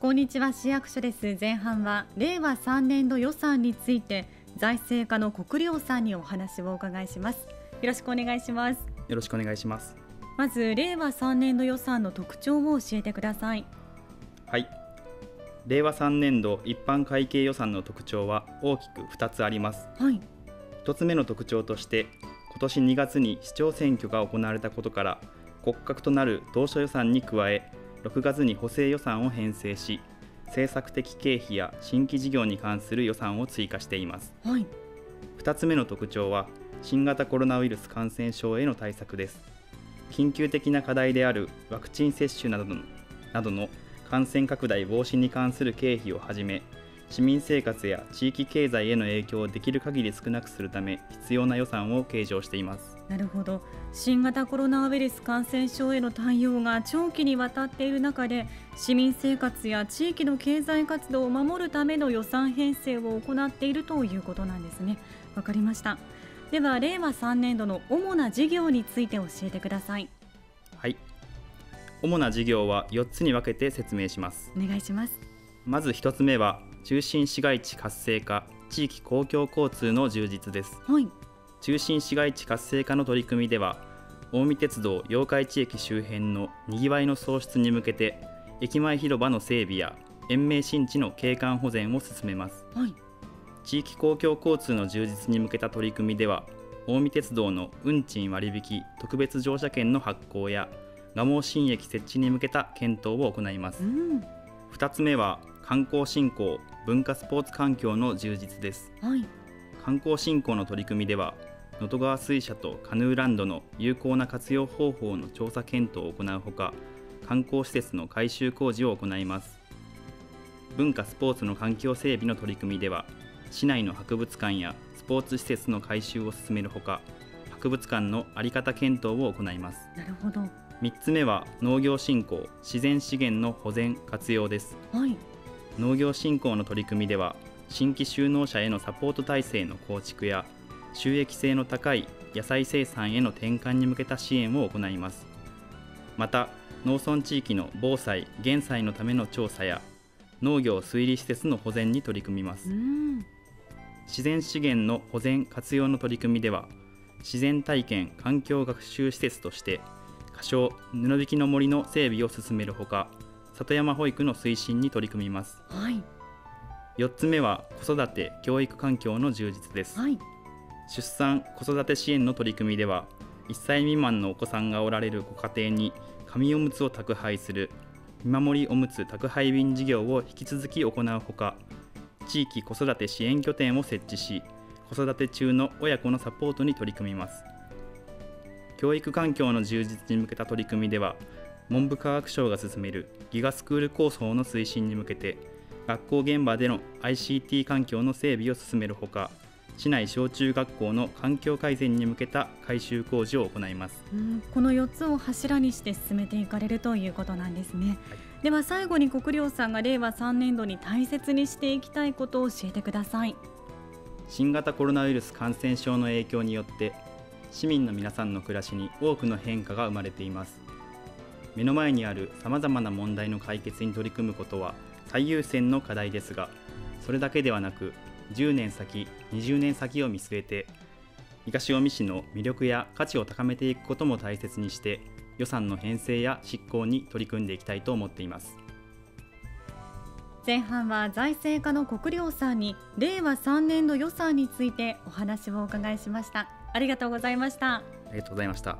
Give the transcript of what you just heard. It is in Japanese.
こんにちは。市役所です。前半は令和3年度予算について財政課の国領さんにお話をお伺いします。よろしくお願いします。よろしくお願いします。まず令和3年度予算の特徴を教えてください。はい。令和3年度一般会計予算の特徴は大きく2つあります。はい。1つ目の特徴として今年2月に市長選挙が行われたことから骨格となる当初予算に加え6月に補正予算を編成し政策的経費や新規事業に関する予算を追加しています。はい。2つ目の特徴は新型コロナウイルス感染症への対策です。緊急的な課題であるワクチン接種などのなどの感染拡大防止に関する経費をはじめ市民生活や地域経済への影響をできる限り少なくするため必要な予算を計上しています。なるほど。新型コロナウイルス感染症への対応が長期にわたっている中で市民生活や地域の経済活動を守るための予算編成を行っているということなんですね。わかりました。では令和3年度の主な事業について教えてください。はい。主な事業は4つに分けて説明します。お願いします。まず1つ目は中心市街地活性化地域公共交通の充実です。はい。中心市街地活性化の取り組みでは近江鉄道八日市駅周辺のにぎわいの創出に向けて駅前広場の整備や延命新地の景観保全を進めます。はい。地域公共交通の充実に向けた取り組みでは近江鉄道の運賃割引特別乗車券の発行や蒲生新駅設置に向けた検討を行います。うん2つ目は観光振興文化スポーツ環境の充実です。はい。観光振興の取り組みでは能登川水車とカヌーランドの有効な活用方法の調査検討を行うほか観光施設の改修工事を行います。文化スポーツの環境整備の取り組みでは市内の博物館やスポーツ施設の改修を進めるほか博物館の在り方検討を行います。なるほど3つ目は農業振興自然資源の保全活用です。はい。農業振興の取り組みでは新規就農者へのサポート体制の構築や収益性の高い野菜生産への転換に向けた支援を行います。また農村地域の防災・減災のための調査や農業推理施設の保全に取り組みます。うん。自然資源の保全活用の取り組みでは自然体験環境学習施設として仮称布引きの森の整備を進めるほか里山保育の推進に取り組みます。はい。4つ目は子育て教育環境の充実です。はい。出産子育て支援の取り組みでは1歳未満のお子さんがおられるご家庭に紙おむつを宅配する見守りおむつ宅配便事業を引き続き行うほか地域子育て支援拠点を設置し子育て中の親子のサポートに取り組みます教育環境の充実に向けた取り組みでは文部科学省が進めるギガスクール構想の推進に向けて学校現場での ICT 環境の整備を進めるほか市内小中学校の環境改善に向けた改修工事を行います。うんこの4つを柱にして進めていかれるということなんですね、では最後に国領さんが令和3年度に大切にしていきたいことを教えてください。新型コロナウイルス感染症の影響によって市民の皆さんの暮らしに多くの変化が生まれています。目の前にあるさまざまな問題の解決に取り組むことは最優先の課題ですがそれだけではなく10年先20年先を見据えて東近江市の魅力や価値を高めていくことも大切にして予算の編成や執行に取り組んでいきたいと思っています。前半は財政課の国領さんに令和3年度予算についてお話をお伺いしました。ありがとうございました。ありがとうございました。